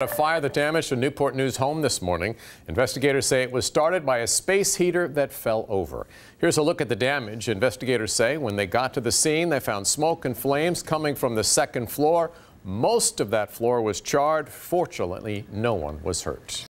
A fire that damaged a Newport News home this morning. Investigators say it was started by a space heater that fell over. Here's a look at the damage. Investigators say when they got to the scene, they found smoke and flames coming from the second floor. Most of that floor was charred. Fortunately, no one was hurt.